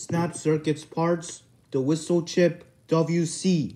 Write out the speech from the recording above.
Snap Circuits Parts, the Whistle Chip WC.